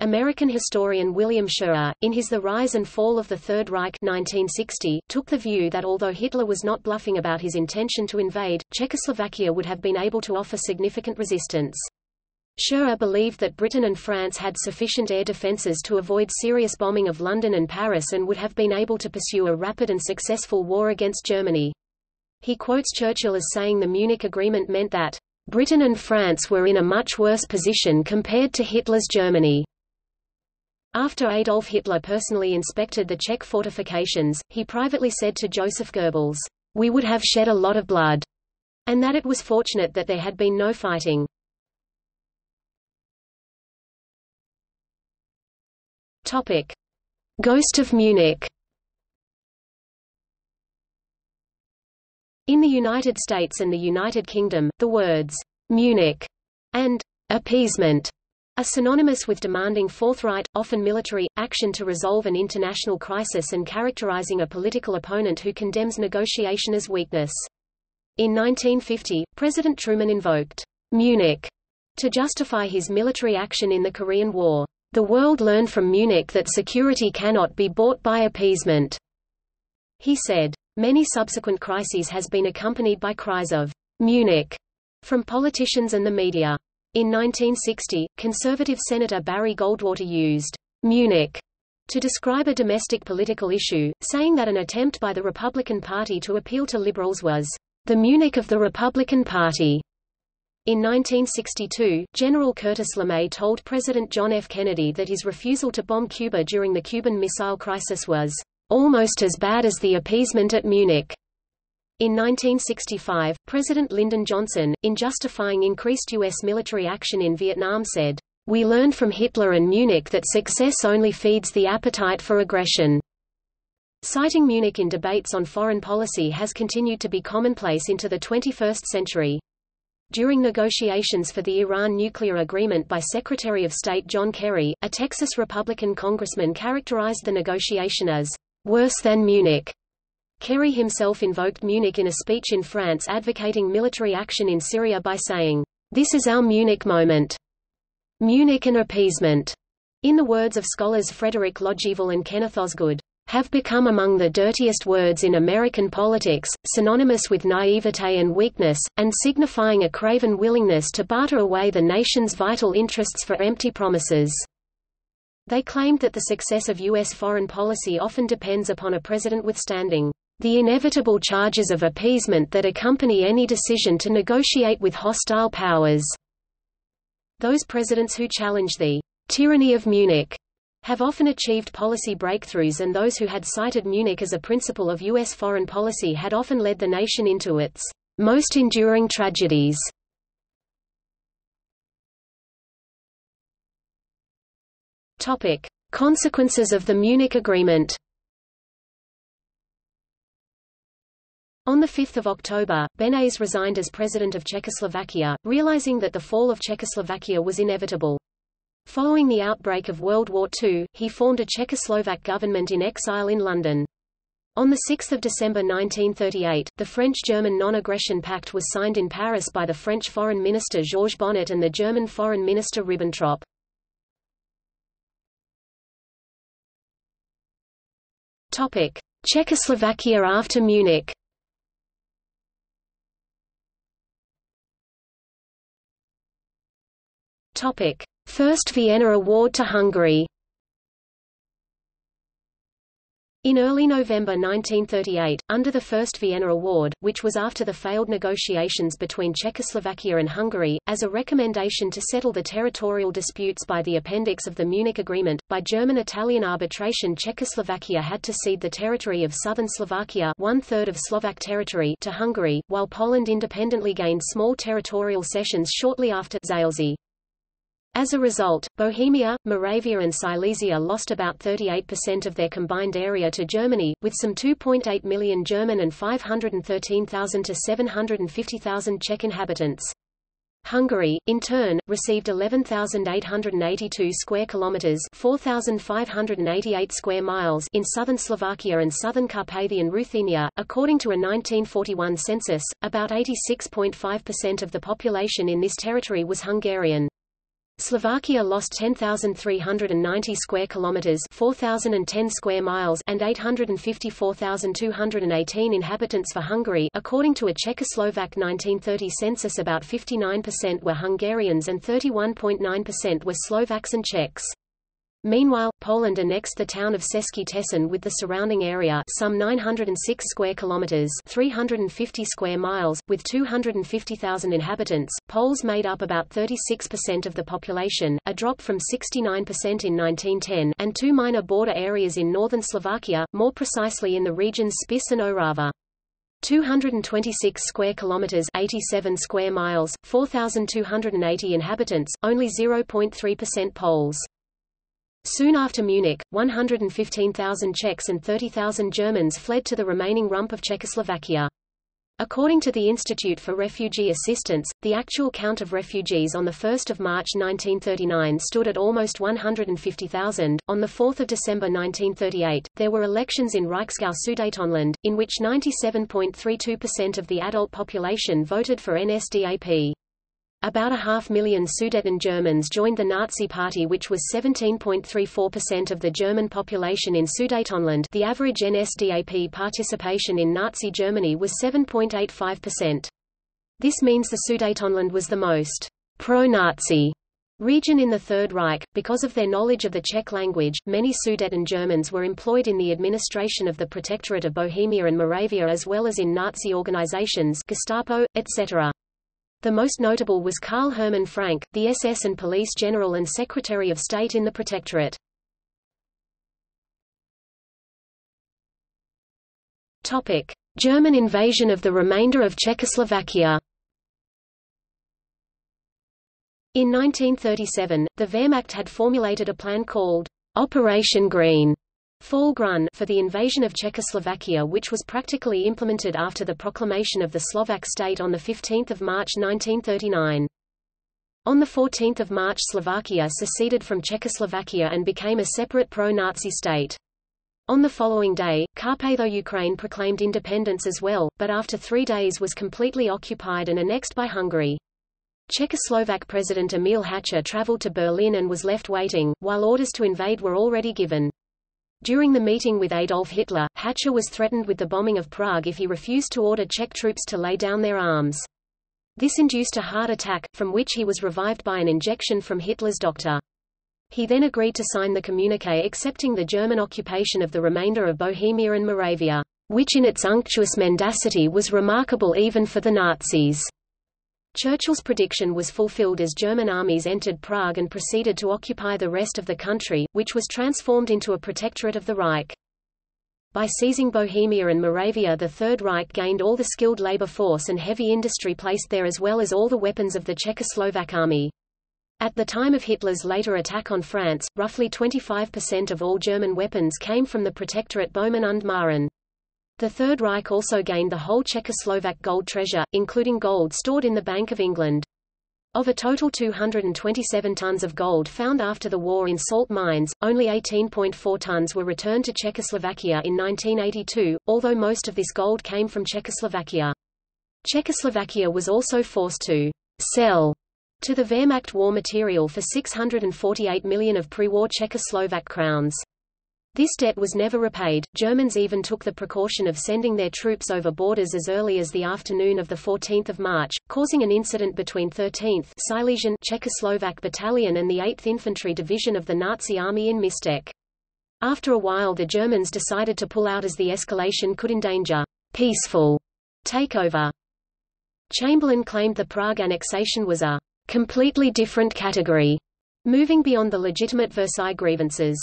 American historian William Shirer, in his The Rise and Fall of the Third Reich 1960, took the view that although Hitler was not bluffing about his intention to invade, Czechoslovakia would have been able to offer significant resistance. Shirer believed that Britain and France had sufficient air defences to avoid serious bombing of London and Paris and would have been able to pursue a rapid and successful war against Germany. He quotes Churchill as saying the Munich Agreement meant that, "...Britain and France were in a much worse position compared to Hitler's Germany." After Adolf Hitler personally inspected the Czech fortifications, he privately said to Joseph Goebbels, "We would have shed a lot of blood," and that it was fortunate that there had been no fighting. Topic: Ghost of Munich. In the United States and the United Kingdom, the words Munich and appeasement are synonymous with demanding forthright, often military, action to resolve an international crisis and characterizing a political opponent who condemns negotiation as weakness. In 1950, President Truman invoked Munich to justify his military action in the Korean War. The world learned from Munich that security cannot be bought by appeasement. He said. Many subsequent crises has been accompanied by cries of Munich from politicians and the media. In 1960, conservative Senator Barry Goldwater used Munich to describe a domestic political issue, saying that an attempt by the Republican Party to appeal to liberals was the Munich of the Republican Party. In 1962, General Curtis LeMay told President John F. Kennedy that his refusal to bomb Cuba during the Cuban Missile Crisis was almost as bad as the appeasement at Munich. In 1965, President Lyndon Johnson, in justifying increased U.S. military action in Vietnam said, We learned from Hitler and Munich that success only feeds the appetite for aggression. Citing Munich in debates on foreign policy has continued to be commonplace into the 21st century. During negotiations for the Iran nuclear agreement by Secretary of State John Kerry, a Texas Republican congressman characterized the negotiation as worse than Munich. Kerry himself invoked Munich in a speech in France advocating military action in Syria by saying, This is our Munich moment. Munich and appeasement, in the words of scholars Frederick Logevall and Kenneth Osgood, have become among the dirtiest words in American politics, synonymous with naivete and weakness, and signifying a craven willingness to barter away the nation's vital interests for empty promises. They claimed that the success of U.S. foreign policy often depends upon a president withstanding the inevitable charges of appeasement that accompany any decision to negotiate with hostile powers. Those presidents who challenge the tyranny of Munich have often achieved policy breakthroughs and those who had cited Munich as a principle of U.S. foreign policy had often led the nation into its Most enduring tragedies Topic: Consequences of the Munich Agreement. On 5 October, Beneš resigned as president of Czechoslovakia, realizing that the fall of Czechoslovakia was inevitable. Following the outbreak of World War II, he formed a Czechoslovak government in exile in London. On 6 December 1938, the French-German Non-Aggression Pact was signed in Paris by the French Foreign Minister Georges Bonnet and the German Foreign Minister Ribbentrop. Czechoslovakia after Munich. Topic: First Vienna Award to Hungary. In early November 1938, under the First Vienna Award, which was after the failed negotiations between Czechoslovakia and Hungary, as a recommendation to settle the territorial disputes by the appendix of the Munich Agreement, by German-Italian arbitration Czechoslovakia had to cede the territory of southern Slovakia one-third of Slovak territory to Hungary, while Poland independently gained small territorial cessions shortly after Zaolzie. As a result, Bohemia, Moravia and Silesia lost about 38% of their combined area to Germany, with some 2.8 million German and 513,000 to 750,000 Czech inhabitants. Hungary, in turn, received 11,882 square kilometers (4,588 square miles) in southern Slovakia and southern Carpathian Ruthenia. According to a 1941 census, about 86.5% of the population in this territory was Hungarian. Slovakia lost 10,390 square kilometers, 4,010 square miles, and 854,218 inhabitants for Hungary. According to a Czechoslovak 1930 census, about 59% were Hungarians and 31.9% were Slovaks and Czechs. Meanwhile, Poland annexed the town of Český Těšín with the surrounding area some 906 square kilometers 350 square miles, with 250,000 inhabitants. Poles made up about 36% of the population, a drop from 69% in 1910, and two minor border areas in northern Slovakia, more precisely in the regions Spiš and Orava. 226 square kilometers 87 square miles 4280 inhabitants only 0.3% Poles Soon after Munich, 115,000 Czechs and 30,000 Germans fled to the remaining rump of Czechoslovakia. According to the Institute for Refugee Assistance, the actual count of refugees on 1 March 1939 stood at almost 150,000. On 4 December 1938, there were elections in Reichsgau Sudetenland, in which 97.32% of the adult population voted for NSDAP. About a half million Sudeten Germans joined the Nazi Party which was 17.34% of the German population in Sudetenland the average NSDAP participation in Nazi Germany was 7.85%. This means the Sudetenland was the most pro-Nazi region in the Third Reich. Because of their knowledge of the Czech language, many Sudeten Germans were employed in the administration of the Protectorate of Bohemia and Moravia as well as in Nazi organizations Gestapo, etc. The most notable was Karl Hermann Frank, the SS and Police General and Secretary of State in the Protectorate. Topic: German invasion of the remainder of Czechoslovakia. In 1937, the Wehrmacht had formulated a plan called Operation Green Fall for the invasion of Czechoslovakia which was practically implemented after the proclamation of the Slovak state on 15 March 1939. On 14 March Slovakia seceded from Czechoslovakia and became a separate pro-Nazi state. On the following day, Carpatho-Ukraine proclaimed independence as well, but after three days was completely occupied and annexed by Hungary. Czechoslovak President Emil Hácha traveled to Berlin and was left waiting, while orders to invade were already given. During the meeting with Adolf Hitler, Hácha was threatened with the bombing of Prague if he refused to order Czech troops to lay down their arms. This induced a heart attack, from which he was revived by an injection from Hitler's doctor. He then agreed to sign the communique accepting the German occupation of the remainder of Bohemia and Moravia, which in its unctuous mendacity was remarkable even for the Nazis. Churchill's prediction was fulfilled as German armies entered Prague and proceeded to occupy the rest of the country, which was transformed into a protectorate of the Reich. By seizing Bohemia and Moravia the Third Reich gained all the skilled labor force and heavy industry placed there as well as all the weapons of the Czechoslovak army. At the time of Hitler's later attack on France, roughly 25% of all German weapons came from the Protectorate Böhmen und Mähren. The Third Reich also gained the whole Czechoslovak gold treasure, including gold stored in the Bank of England. Of a total 227 tons of gold found after the war in salt mines, only 18.4 tons were returned to Czechoslovakia in 1982, although most of this gold came from Czechoslovakia. Czechoslovakia was also forced to sell to the Wehrmacht war material for 648 million of pre-war Czechoslovak crowns. This debt was never repaid. Germans even took the precaution of sending their troops over borders as early as the afternoon of the 14th of March, causing an incident between 13th Silesian Czechoslovak Battalion and the 8th Infantry Division of the Nazi Army in Místek. After a while the Germans decided to pull out as the escalation could endanger peaceful takeover. Chamberlain claimed the Prague annexation was a completely different category, moving beyond the legitimate Versailles grievances.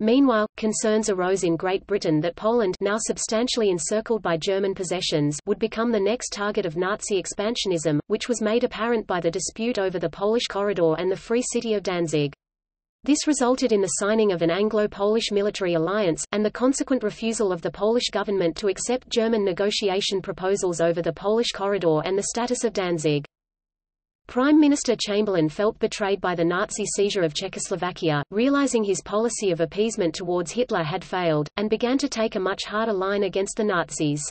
Meanwhile, concerns arose in Great Britain that Poland now substantially encircled by German possessions would become the next target of Nazi expansionism, which was made apparent by the dispute over the Polish corridor and the Free City of Danzig. This resulted in the signing of an Anglo-Polish military alliance, and the consequent refusal of the Polish government to accept German negotiation proposals over the Polish corridor and the status of Danzig. Prime Minister Chamberlain felt betrayed by the Nazi seizure of Czechoslovakia, realizing his policy of appeasement towards Hitler had failed, and began to take a much harder line against the Nazis.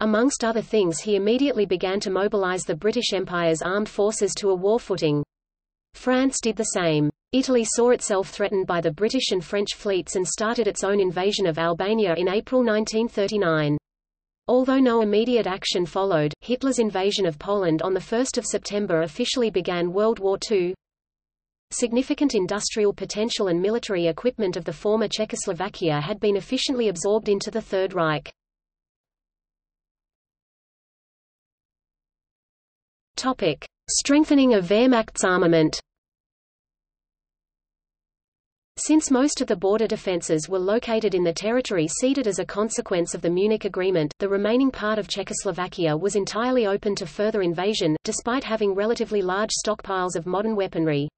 Amongst other things he immediately began to mobilize the British Empire's armed forces to a war footing. France did the same. Italy saw itself threatened by the British and French fleets and started its own invasion of Albania in April 1939. Although no immediate action followed, Hitler's invasion of Poland on 1 September officially began World War II. Significant industrial potential and military equipment of the former Czechoslovakia had been efficiently absorbed into the Third Reich. Strengthening of Wehrmacht's armament since most of the border defences were located in the territory ceded as a consequence of the Munich Agreement, the remaining part of Czechoslovakia was entirely open to further invasion, despite having relatively large stockpiles of modern weaponry.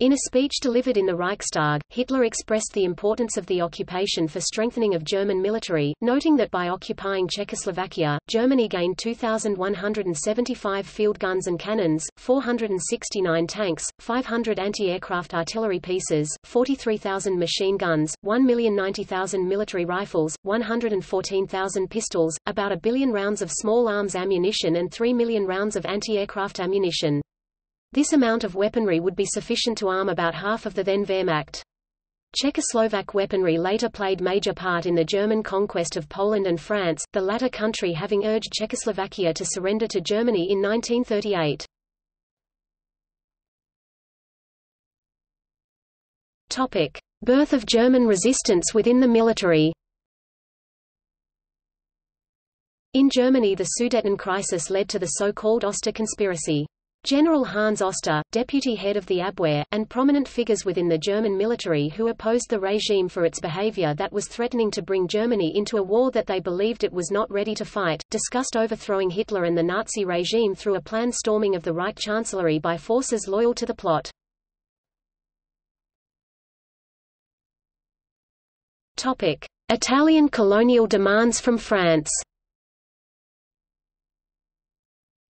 In a speech delivered in the Reichstag, Hitler expressed the importance of the occupation for strengthening of German military, noting that by occupying Czechoslovakia, Germany gained 2,175 field guns and cannons, 469 tanks, 500 anti-aircraft artillery pieces, 43,000 machine guns, 1,090,000 military rifles, 114,000 pistols, about a billion rounds of small arms ammunition and 3 million rounds of anti-aircraft ammunition. This amount of weaponry would be sufficient to arm about half of the then Wehrmacht. Czechoslovak weaponry later played major part in the German conquest of Poland and France, the latter country having urged Czechoslovakia to surrender to Germany in 1938. Topic: Birth of German resistance within the military. In Germany the Sudeten crisis led to the so-called Oster conspiracy. General Hans Oster, deputy head of the Abwehr, and prominent figures within the German military who opposed the regime for its behavior that was threatening to bring Germany into a war that they believed it was not ready to fight, discussed overthrowing Hitler and the Nazi regime through a planned storming of the Reich Chancellery by forces loyal to the plot. Italian colonial demands from France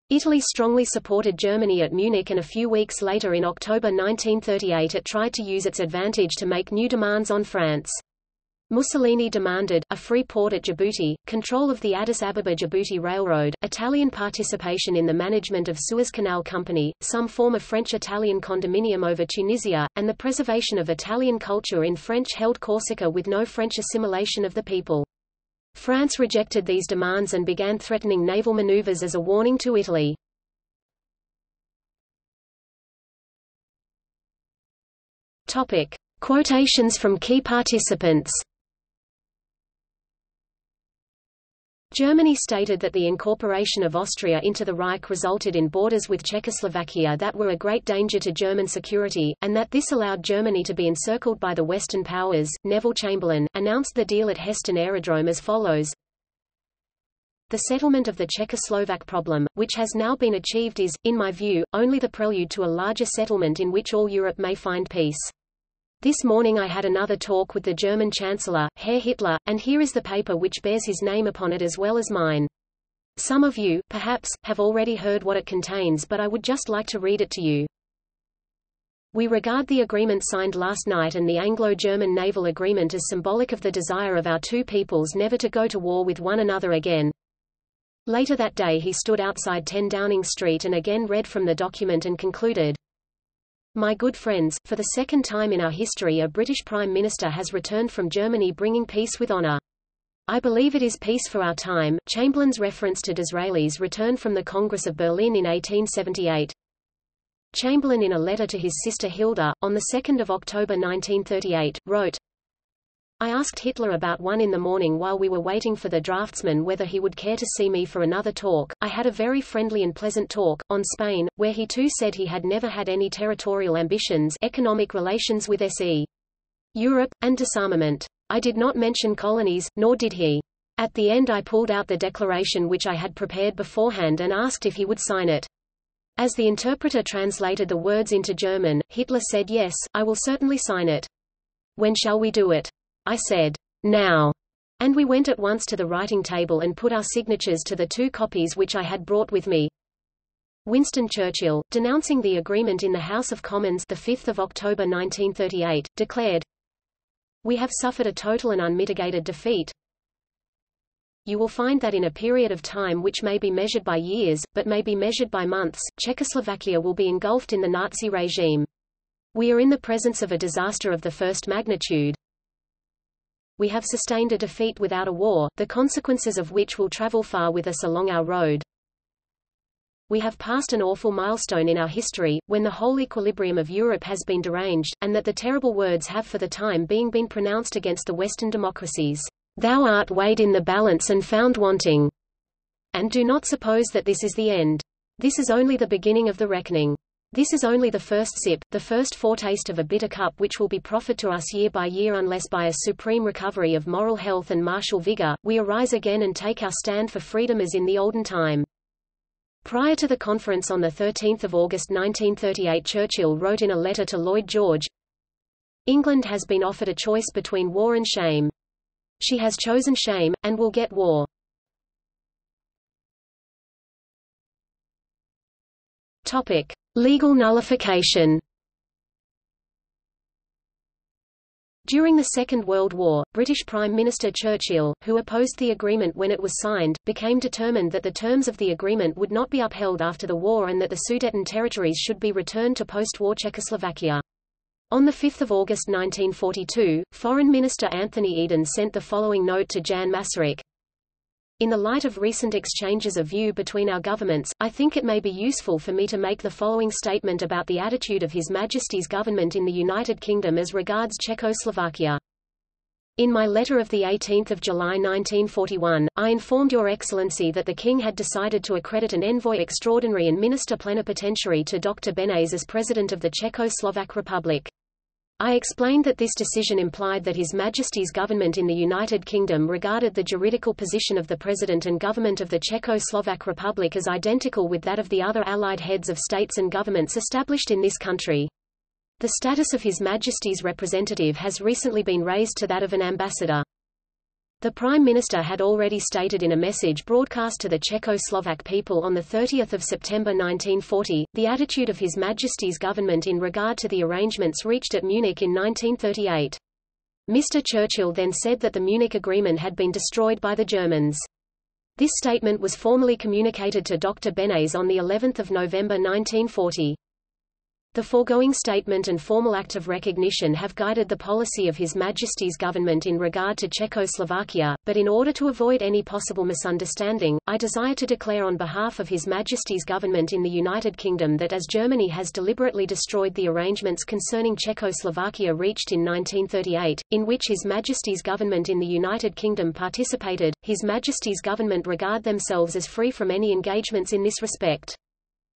Italy strongly supported Germany at Munich and a few weeks later in October 1938 it tried to use its advantage to make new demands on France. Mussolini demanded, a free port at Djibouti, control of the Addis Ababa-Djibouti Railroad, Italian participation in the management of Suez Canal Company, some form of French-Italian condominium over Tunisia, and the preservation of Italian culture in French-held Corsica with no French assimilation of the people. France rejected these demands and began threatening naval maneuvers as a warning to Italy. Topic. Quotations from key participants Germany stated that the incorporation of Austria into the Reich resulted in borders with Czechoslovakia that were a great danger to German security, and that this allowed Germany to be encircled by the Western powers. Neville Chamberlain, announced the deal at Heston Aerodrome as follows. The settlement of the Czechoslovak problem, which has now been achieved is, in my view, only the prelude to a larger settlement in which all Europe may find peace. This morning I had another talk with the German Chancellor, Herr Hitler, and here is the paper which bears his name upon it as well as mine. Some of you, perhaps, have already heard what it contains but I would just like to read it to you. We regard the agreement signed last night and the Anglo-German naval agreement as symbolic of the desire of our two peoples never to go to war with one another again. Later that day he stood outside 10 Downing Street and again read from the document and concluded, my good friends, for the second time in our history a British Prime Minister has returned from Germany bringing peace with honour. I believe it is peace for our time. Chamberlain's reference to Disraeli's return from the Congress of Berlin in 1878. Chamberlain in a letter to his sister Hilda, on 2 October 1938, wrote, I asked Hitler about one in the morning while we were waiting for the draftsman whether he would care to see me for another talk. I had a very friendly and pleasant talk, on Spain, where he too said he had never had any territorial ambitions economic relations with SE. Europe, and disarmament. I did not mention colonies, nor did he. At the end I pulled out the declaration which I had prepared beforehand and asked if he would sign it. As the interpreter translated the words into German, Hitler said yes, I will certainly sign it. When shall we do it? I said, now, and we went at once to the writing table and put our signatures to the two copies which I had brought with me. Winston Churchill, denouncing the agreement in the House of Commons the 5th of October 1938, declared, We have suffered a total and unmitigated defeat. You will find that in a period of time which may be measured by years, but may be measured by months, Czechoslovakia will be engulfed in the Nazi regime. We are in the presence of a disaster of the first magnitude, we have sustained a defeat without a war, the consequences of which will travel far with us along our road. We have passed an awful milestone in our history, when the whole equilibrium of Europe has been deranged, and that the terrible words have for the time being been pronounced against the Western democracies. Thou art weighed in the balance and found wanting. And do not suppose that this is the end. This is only the beginning of the reckoning. This is only the first sip, the first foretaste of a bitter cup which will be proffered to us year by year unless by a supreme recovery of moral health and martial vigor, we arise again and take our stand for freedom as in the olden time. Prior to the conference on 13 August 1938 Churchill wrote in a letter to Lloyd George, England has been offered a choice between war and shame. She has chosen shame, and will get war. Topic. Legal nullification During the Second World War, British Prime Minister Churchill, who opposed the agreement when it was signed, became determined that the terms of the agreement would not be upheld after the war and that the Sudeten territories should be returned to post-war Czechoslovakia. On 5 August 1942, Foreign Minister Anthony Eden sent the following note to Jan Masaryk, in the light of recent exchanges of view between our governments, I think it may be useful for me to make the following statement about the attitude of His Majesty's government in the United Kingdom as regards Czechoslovakia. In my letter of 18 July 1941, I informed Your Excellency that the King had decided to accredit an envoy extraordinary and minister plenipotentiary to Dr. Beneš as President of the Czechoslovak Republic. I explained that this decision implied that His Majesty's government in the United Kingdom regarded the juridical position of the President and government of the Czechoslovak Republic as identical with that of the other Allied heads of states and governments established in this country. The status of His Majesty's representative has recently been raised to that of an ambassador. The Prime Minister had already stated in a message broadcast to the Czechoslovak people on 30 September 1940, the attitude of His Majesty's government in regard to the arrangements reached at Munich in 1938. Mr. Churchill then said that the Munich Agreement had been destroyed by the Germans. This statement was formally communicated to Dr. Beneš on the 11th of November 1940. The foregoing statement and formal act of recognition have guided the policy of His Majesty's government in regard to Czechoslovakia, but in order to avoid any possible misunderstanding, I desire to declare on behalf of His Majesty's government in the United Kingdom that as Germany has deliberately destroyed the arrangements concerning Czechoslovakia reached in 1938, in which His Majesty's government in the United Kingdom participated, His Majesty's government regard themselves as free from any engagements in this respect.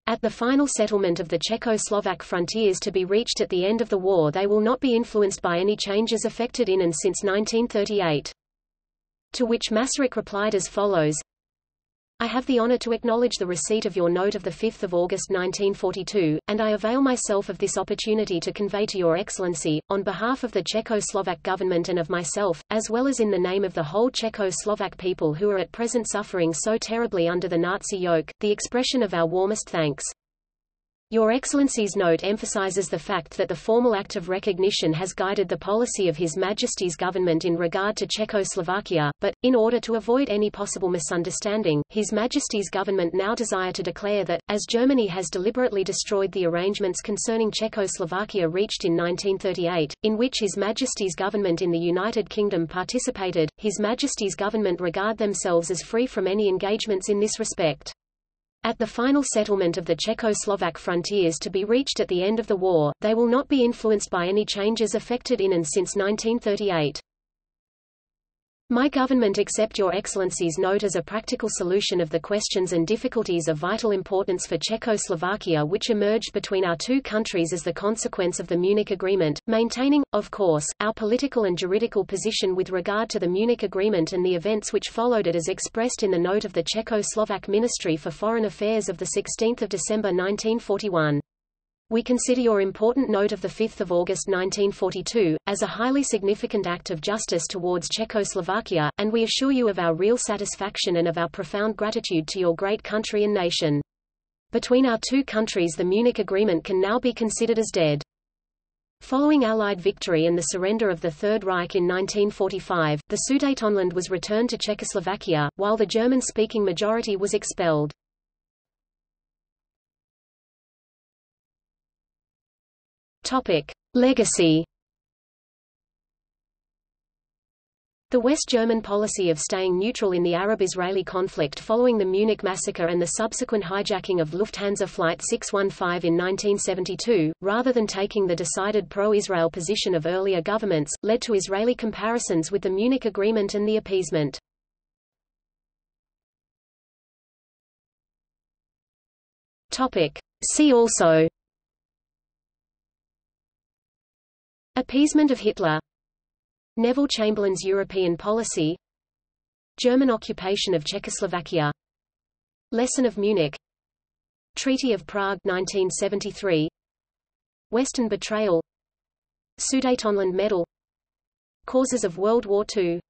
At the final settlement of the Czechoslovak frontiers to be reached at the end of the war they will not be influenced by any changes effected in and since 1938. To which Masaryk replied as follows, I have the honor to acknowledge the receipt of your note of 5 August 1942, and I avail myself of this opportunity to convey to your Excellency, on behalf of the Czechoslovak government and of myself, as well as in the name of the whole Czechoslovak people who are at present suffering so terribly under the Nazi yoke, the expression of our warmest thanks. Your Excellency's note emphasizes the fact that the formal act of recognition has guided the policy of His Majesty's government in regard to Czechoslovakia, but, in order to avoid any possible misunderstanding, His Majesty's government now desire to declare that, as Germany has deliberately destroyed the arrangements concerning Czechoslovakia reached in 1938, in which His Majesty's government in the United Kingdom participated, His Majesty's government regard themselves as free from any engagements in this respect. At the final settlement of the Czechoslovak frontiers to be reached at the end of the war, they will not be influenced by any changes effected in and since 1938. My government accept Your Excellency's note as a practical solution of the questions and difficulties of vital importance for Czechoslovakia which emerged between our two countries as the consequence of the Munich Agreement, maintaining, of course, our political and juridical position with regard to the Munich Agreement and the events which followed it as expressed in the note of the Czechoslovak Ministry for Foreign Affairs of 16 December 1941. We consider your important note of 5 August 1942, as a highly significant act of justice towards Czechoslovakia, and we assure you of our real satisfaction and of our profound gratitude to your great country and nation. Between our two countries the Munich Agreement can now be considered as dead. Following Allied victory and the surrender of the Third Reich in 1945, the Sudetenland was returned to Czechoslovakia, while the German-speaking majority was expelled. Topic: Legacy. The West German policy of staying neutral in the Arab-Israeli conflict following the Munich massacre and the subsequent hijacking of Lufthansa Flight 615 in 1972, rather than taking the decided pro-Israel position of earlier governments, led to Israeli comparisons with the Munich Agreement and the appeasement. See also Appeasement of Hitler. Neville Chamberlain's European policy. German occupation of Czechoslovakia. Lesson of Munich. Treaty of Prague 1973 Western betrayal. Sudetenland Medal. Causes of World War II